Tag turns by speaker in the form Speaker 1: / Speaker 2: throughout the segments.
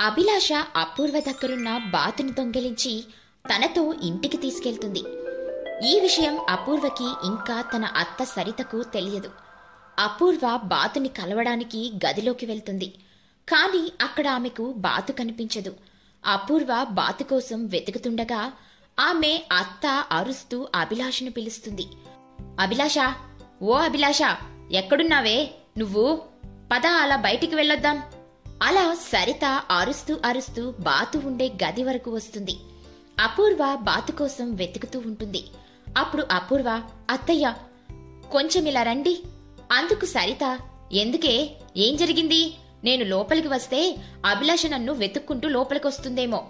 Speaker 1: అభిలాష అపూర్వ దగ్గరున్న బాతుని దొంగిలించి తనతో ఇంటికి తీసుకెళ్తుంది. ఈ విషయం అపూర్వకి ఇంకా తన అత్త సరితకు తెలియదు. అపూర్వ బాతుని కలవడానికి గదిలోకి వెళ్తుంది. కానీ అక్కడ ఆమెకు బాతు కనిపించదు. అపూర్వ బాతు కోసం వెతుకుతుండగా ఆమె అత్త అరుస్తూ అభిలాషను పిలుస్తుంది. అభిలాష ఓ అభిలాష ఎక్కడున్నావే? నువ్వు? పద అలా బయటికి వెళ్ళొద్దాం. అలా సరిత అరుస్తూ అరుస్తూ బాతు ఉండే గది వరకు వస్తుంది. అపూర్వ బాతు కోసం వెతుకుతూ ఉంటుంది. అప్పుడు అపూర్వ అత్తయ్య కొంచెం ఇలా రండి. అందుకు సరిత ఎందుకే? ఏం జరిగింది? నేను లోపలికి వస్తే అభిలాష నన్ను వెతుక్కుంటూ లోపలికి వస్తుందేమో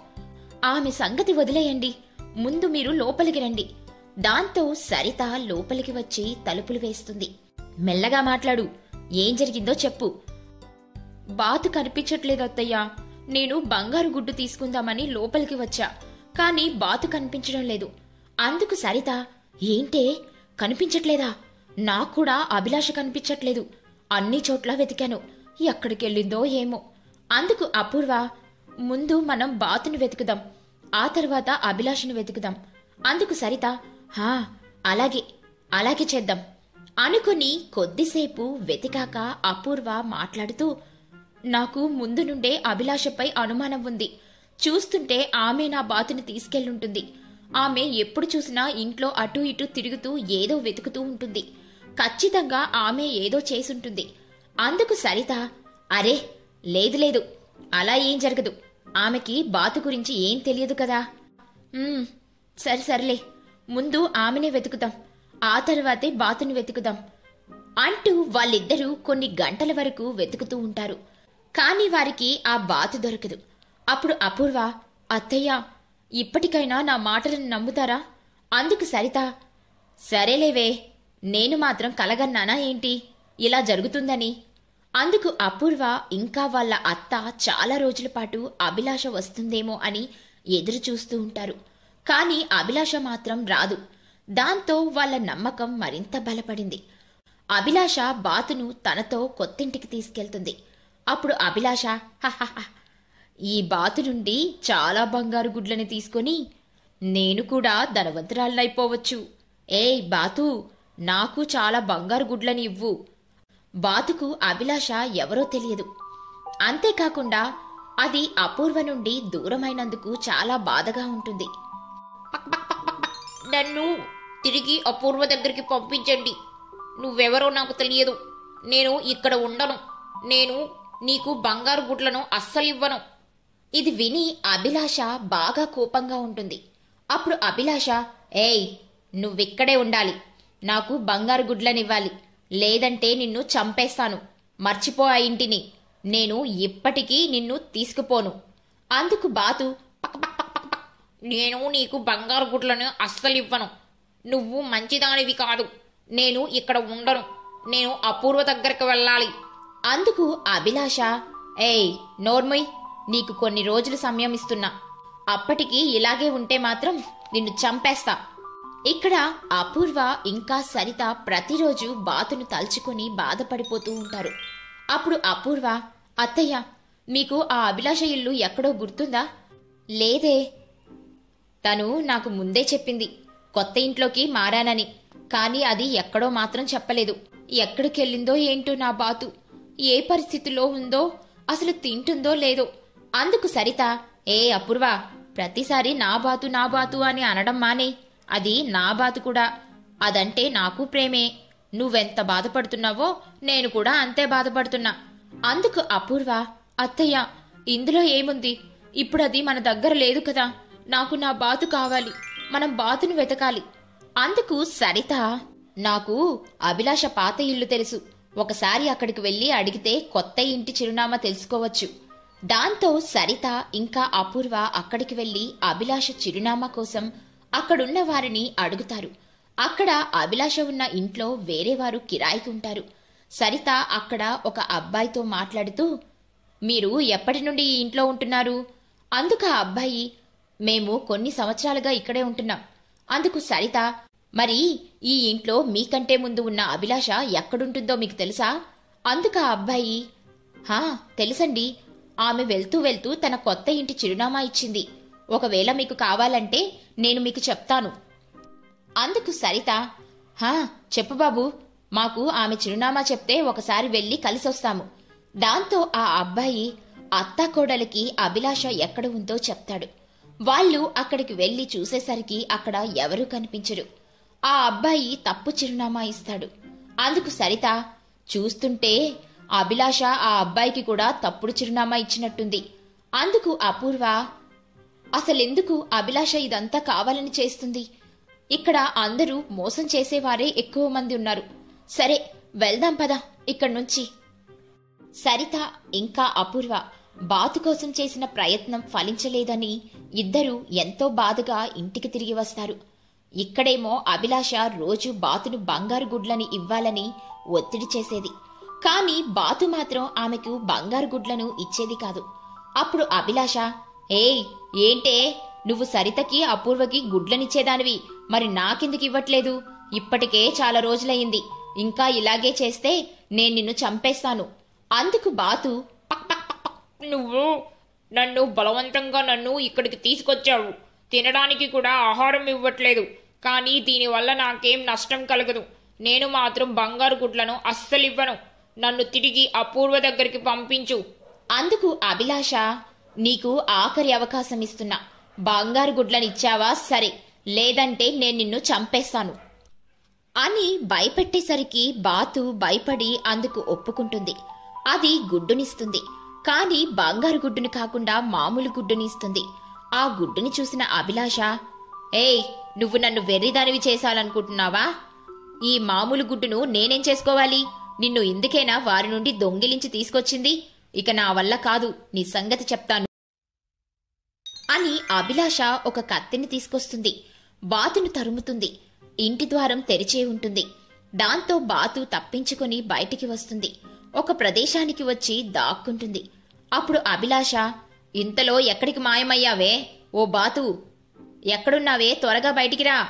Speaker 1: ఆమె సంగతి వదిలేయండి. ముందు మీరు లోపలికి రండి. దాంతో సరిత లోపలికి వచ్చి తలుపులు వేస్తుంది. మెల్లగా మాట్లాడు. ఏం జరిగిందో చెప్పు. బాతు కనిపించట్లేదు అత్తయ్యా. నేను బంగారు గుడ్డు తీసుకుందామని లోపలికి వచ్చా కానీ బాతు కనిపించడం లేదు. అందుకు సరిత ఏంటే? కనిపించట్లేదా? నాకు కూడా అభిలాష కనిపించట్లేదు. అన్ని చోట్ల వెతికాను. ఎక్కడికెళ్ళిందో ఏమో. అందుకు అపూర్వ ముందు మనం బాతుని వెతుకుదాం. ఆ తర్వాత అభిలాషను వెతుకుదాం. అందుకు సరిత హా అలాగే అలాగే చేద్దాం. అనుకుని కొద్దిసేపు వెతికాక అపూర్వ మాట్లాడుతూ నాకు ముందు నుండే అభిలాషపై అనుమానం ఉంది. చూస్తుంటే ఆమె నా బాతుని తీసుకెళ్ళుంటుంది. ఆమె ఎప్పుడు చూసినా ఇంట్లో అటు ఇటు తిరుగుతూ ఏదో వెతుకుతూ ఉంటుంది. ఖచ్చితంగా ఆమె ఏదో చేసుంటుంది. అందుకు సరిత అరే లేదు లేదు. అలా ఏం జరగదు. ఆమెకి బాతు గురించి ఏం తెలియదు కదా. సరే సర్లే. ముందు ఆమెనే వెతుకుదాం. ఆ తర్వాతే బాతుని వెతుకుదాం. అంటూ వాళ్ళిద్దరూ కొన్ని గంటల వరకు వెతుకుతూ ఉంటారు. కానీ వారికి ఆ బాతు దొరకదు. అప్పుడు అపూర్వ అత్తయ్య ఇప్పటికైనా నా మాటలను నమ్ముతారా? అందుకు సరిత సరేలేవే నేను మాత్రం కలగన్నానా ఏంటి? ఇలా జరుగుతుందని. అందుకు అపూర్వ ఇంకా వాళ్ళ అత్త చాలా రోజుల పాటు అభిలాష వస్తుందేమో అని ఎదురు చూస్తూ ఉంటారు. కానీ అభిలాష మాత్రం రాదు. దాంతో వాళ్ళ నమ్మకం మరింత బలపడింది. అభిలాష బాతును తనతో కొత్తింటికి తీసుకెళ్తుంది. అప్పుడు అభిలాష ఈ బాతు నుండి చాలా బంగారు గుడ్లని తీసుకొని నేను కూడా ధనవంతురాలనైపోవచ్చు. ఏయ్ బాతు నాకు చాలా బంగారు గుడ్లని ఇవ్వు. బాతుకు అభిలాష ఎవరో తెలియదు. అంతేకాకుండా అది అపూర్వ నుండి దూరమైనందుకు చాలా బాధగా ఉంటుంది. నన్ను తిరిగి అపూర్వ దగ్గరికి పంపించండి. నువ్వెవరో నాకు తెలియదు. నేను ఇక్కడ ఉండను. నేను నీకు బంగారు గుడ్లను అస్సలివ్వను ఇది విని అభిలాష బాగా కోపంగా ఉంటుంది. అప్పుడు అభిలాష ఏయ్ నువ్విక్కడే ఉండాలి. నాకు బంగారు గుడ్లనివ్వాలి. లేదంటే నిన్ను చంపేస్తాను. మర్చిపో ఆ ఇంటిని. నేను ఇప్పటికీ నిన్ను తీసుకుపోను. అందుకు బాతు నేను నీకు బంగారు గుడ్లను అస్సలివ్వను నువ్వు మంచిదానివి కాదు. నేను ఇక్కడ ఉండను. నేను అపూర్వ దగ్గరకు వెళ్ళాలి. అందుకు అభిలాష ఏయ్ నోర్మయ్ నీకు కొన్ని రోజులు సమయం ఇస్తున్నా. అప్పటికి ఇలాగే ఉంటే మాత్రం నిన్ను చంపేస్తా. ఇక్కడ అపూర్వ ఇంకా సరిత ప్రతిరోజు బాతును తలుచుకొని బాధపడిపోతూ ఉంటారు. అప్పుడు అపూర్వ అత్తయ్య మీకు ఆ అభిలాష ఇల్లు ఎక్కడో గుర్తుందా? లేదే. తను నాకు ముందే చెప్పింది కొత్త ఇంట్లోకి మారానని కానీ అది ఎక్కడో మాత్రం చెప్పలేదు. ఎక్కడికెళ్ళిందో ఏంటో నా బాతు. ఏ పరిస్థితిలో ఉందో అసలు తింటుందో లేదో. అందుకు సరిత ఏ అపూర్వ ప్రతిసారి నా బాతు నా బాతు అని అనడం మానే. అది నా బాతు కూడా. అదంటే నాకు ప్రేమే. నువ్వెంత బాధపడుతున్నావో నేను కూడా అంతే బాధపడుతున్నా. అందుకు అపూర్వ అత్తయ్య ఇందులో ఏముంది? ఇప్పుడు అది మన దగ్గర లేదు కదా. నాకు నా బాతు కావాలి. మనం బాతును వెతకాలి. అందుకు సరిత నాకు అభిలాష పాత ఇల్లు తెలుసు. ఒకసారి అక్కడికి వెళ్ళి అడిగితే కొత్త ఇంటి చిరునామా తెలుసుకోవచ్చు. దాంతో సరిత ఇంకా అపూర్వ అక్కడికి వెళ్ళి అభిలాష చిరునామా కోసం అక్కడున్న వారిని అడుగుతారు. అక్కడ అభిలాష ఉన్న ఇంట్లో వేరేవారు కిరాయికి ఉంటారు. సరిత అక్కడ ఒక అబ్బాయితో మాట్లాడుతూ మీరు ఎప్పటి నుండి ఈ ఇంట్లో ఉంటున్నారు? అందుకు ఆ అబ్బాయి మేము కొన్ని సంవత్సరాలుగా ఇక్కడే ఉంటున్నాం. అందుకు సరిత మరి ఈ ఇంట్లో మీకంటే ముందు ఉన్న అభిలాష ఎక్కడుంటుందో మీకు తెలుసా? అందుకు ఆ అబ్బాయి హా తెలుసండి. ఆమె వెళ్తూ వెళ్తూ తన కొత్త ఇంటి చిరునామా ఇచ్చింది. ఒకవేళ మీకు కావాలంటే నేను మీకు చెప్తాను. అందుకు సరిత హా చెప్పు బాబు. మాకు ఆమె చిరునామా చెప్తే ఒకసారి వెళ్ళి కలిసొస్తాము. దాంతో ఆ అబ్బాయి అత్తాకోడలికి అభిలాష ఎక్కడ ఉందో చెప్తాడు. వాళ్ళు అక్కడికి వెళ్ళి చూసేసరికి అక్కడ ఎవరూ కనిపించరు. ఆ అబ్బాయి తప్పు చిరునామా ఇస్తాడు. అందుకు సరిత చూస్తుంటే అభిలాష ఆ అబ్బాయికి కూడా తప్పుడు చిరునామా ఇచ్చినట్టుంది. అందుకు అపూర్వ అసలెందుకు అభిలాష ఇదంతా కావాలని చేస్తుంది? ఇక్కడ అందరూ మోసం చేసేవారే ఎక్కువ మంది ఉన్నారు. సరే వెళ్దాం పదా ఇక్కడి నుంచి. సరిత ఇంకా అపూర్వ బాతు కోసం చేసిన ప్రయత్నం ఫలించలేదని ఇద్దరూ ఎంతో బాధగా ఇంటికి తిరిగి వస్తారు. ఇక్కడేమో అభిలాష రోజు బాతును బంగారు గుడ్లని ఇవ్వాలని ఒత్తిడి చేసేది. కానీ బాతు మాత్రం ఆమెకు బంగారు గుడ్లను ఇచ్చేది కాదు. అప్పుడు అభిలాష ఏయ్ ఏంటే? నువ్వు సరితకి అపూర్వకి గుడ్లనిచ్చేదానివి. మరి నాకెందుకు ఇవ్వట్లేదు? ఇప్పటికే చాలా రోజులయ్యింది. ఇంకా ఇలాగే చేస్తే నేను నిన్ను చంపేస్తాను. అందుకు బాతు
Speaker 2: నువ్వు నన్ను బలవంతంగా నన్ను ఇక్కడికి తీసుకొచ్చావు. తినడానికి కూడా ఆహారం ఇవ్వట్లేదు. కానీ దీనివల్ల నాకేం నష్టం కలగదు. నేను మాత్రం బంగారు గుడ్లను అస్సలివ్వను నన్ను తిరిగి అపూర్వ దగ్గరికి పంపించు.
Speaker 1: అందుకు అభిలాష నీకు ఆఖరి అవకాశం ఇస్తున్నా. బంగారు గుడ్లనిచ్చావా సరే. లేదంటే నేను నిన్ను చంపేస్తాను. అని భయపెట్టేసరికి బాతు భయపడి అందుకు ఒప్పుకుంటుంది. అది గుడ్డునిస్తుంది. కానీ బంగారు గుడ్డుని కాకుండా మామూలు గుడ్డుని ఇస్తుంది. ఆ గుడ్డుని చూసిన అభిలాష ఏయ్ నువ్వు నన్ను వెర్రిదానివి చేశాలనుకుంటున్నావా ఈ మామూలు గుడ్డును నేనేం చేసుకోవాలి? నిన్ను ఇందుకేనా వారి నుండి దొంగిలించి తీసుకొచ్చింది? ఇక నా వల్ల కాదు నీ సంగతి చెప్తాను. అని అభిలాష ఒక కత్తిని తీసుకొస్తుంది. బాతును తరుముతుంది. ఇంటి ద్వారం తెరిచే ఉంటుంది. దాంతో బాతు తప్పించుకొని బయటికి వస్తుంది. ఒక ప్రదేశానికి వచ్చి దాక్కుంటుంది. అప్పుడు అభిలాష ఇంతలో ఎక్కడికి మాయమయ్యావే? ఓ బాతు ఎక్కడున్నావే? త్వరగా బయటికి రా.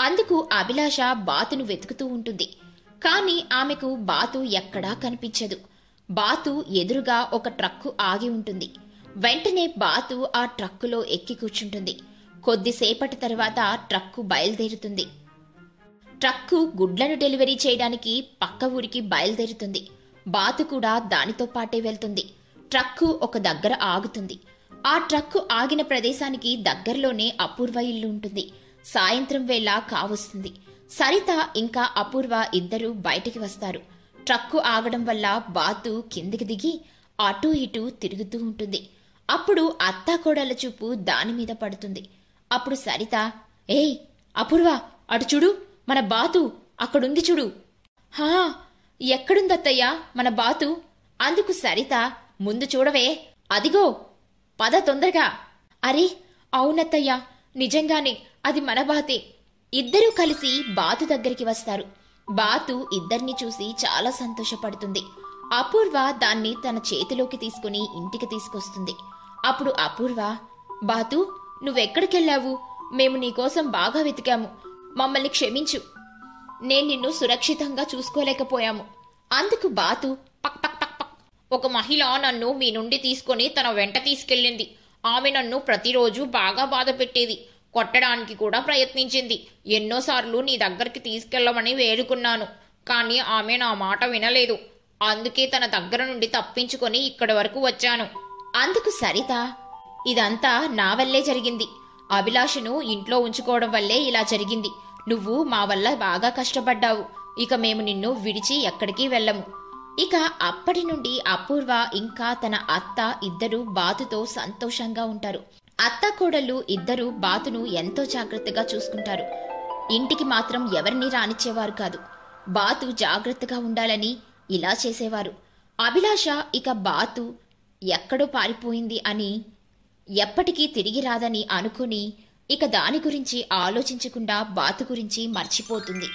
Speaker 1: అందుకు అభిలాష బాతును వెతుకుతూ ఉంటుంది. కాని ఆమెకు బాతు ఎక్కడా కనిపించదు. బాతు ఎదురుగా ఒక ట్రక్కు ఆగి ఉంటుంది. వెంటనే బాతు ఆ ట్రక్కులో ఎక్కి కూర్చుంటుంది. కొద్దిసేపటి తర్వాత ట్రక్కు బయలుదేరుతుంది. ట్రక్కు గుడ్లను డెలివరీ చేయడానికి పక్క ఊరికి బయలుదేరుతుంది. బాతు కూడా దానితో పాటే వెళ్తుంది. ట్రక్కు ఒక దగ్గర ఆగుతుంది. ఆ ట్రక్కు ఆగిన ప్రదేశానికి దగ్గరలోనే అపూర్వ ఇల్లు ఉంటుంది. సాయంత్రం వేళ కావస్తుంది. సరిత ఇంకా అపూర్వ ఇద్దరు బయటికి వస్తారు. ట్రక్కు ఆగడం వల్ల బాతు కిందికి దిగి అటూ ఇటూ తిరుగుతూ ఉంటుంది. అప్పుడు అత్త కోడల చూపు దాని మీద పడుతుంది. అప్పుడు సరిత ఏయ్ అపూర్వ అటు చూడు మన బాతు అక్కడుంది చూడు. హా ఎక్కడుందత్తయ్యా మన బాతు? అందుకు సరిత ముందు చూడవే. అదిగో పద తొందరగా. అరే అవునత్తయ్యా నిజంగానే అది మన బాతే. ఇద్దరూ కలిసి బాతు దగ్గరికి వస్తారు. బాతు ఇద్దరిని చూసి చాలా సంతోషపడుతుంది. అపూర్వ దాన్ని తన చేతిలోకి తీసుకుని ఇంటికి తీసుకొస్తుంది. అప్పుడు అపూర్వ బాతు నువ్వెక్కడికెళ్ళావు? మేము నీకోసం బాగా వెతికాము. మమ్మల్ని క్షమించు. నేను నిన్ను సురక్షితంగా చూసుకోలేకపోయాము. అందుకు బాతు
Speaker 2: ఒక మహిళ నన్ను మీ నుండి తీసుకొని తన వెంట తీసుకెళ్ళింది. ఆమె నన్ను ప్రతిరోజు బాగా బాధ పెట్టేది. కొట్టడానికి కూడా ప్రయత్నించింది. ఎన్నోసార్లు నీ దగ్గరికి తీసుకెళ్ళమని వేడుకున్నాను. కానీ ఆమె నా మాట వినలేదు. అందుకే తన దగ్గర నుండి తప్పించుకొని ఇక్కడి వరకు వచ్చాను.
Speaker 1: అందుకు సరిత ఇదంతా నా వల్లే జరిగింది. అభిలాషను ఇంట్లో ఉంచుకోవడం వల్లే ఇలా జరిగింది. నువ్వు మా వల్ల బాగా కష్టపడ్డావు. ఇక మేము నిన్ను విడిచి ఎక్కడికి వెళ్ళము. ఇక అప్పటి నుండి అపూర్వ ఇంకా తన అత్త ఇద్దరు బాతుతో సంతోషంగా ఉంటారు. అత్త కోడళ్ళు ఇద్దరు బాతును ఎంతో జాగ్రత్తగా చూసుకుంటారు. ఇంటికి మాత్రం ఎవరిని రానిచ్చేవారు కాదు. బాతు జాగ్రత్తగా ఉండాలని ఇలా చేసేవారు. అభిలాష ఇక బాతు ఎక్కడో పారిపోయింది అని ఎప్పటికీ తిరిగి రాదని అనుకుని ఇక దాని గురించి ఆలోచించకుండా బాతు గురించి మర్చిపోతుంది.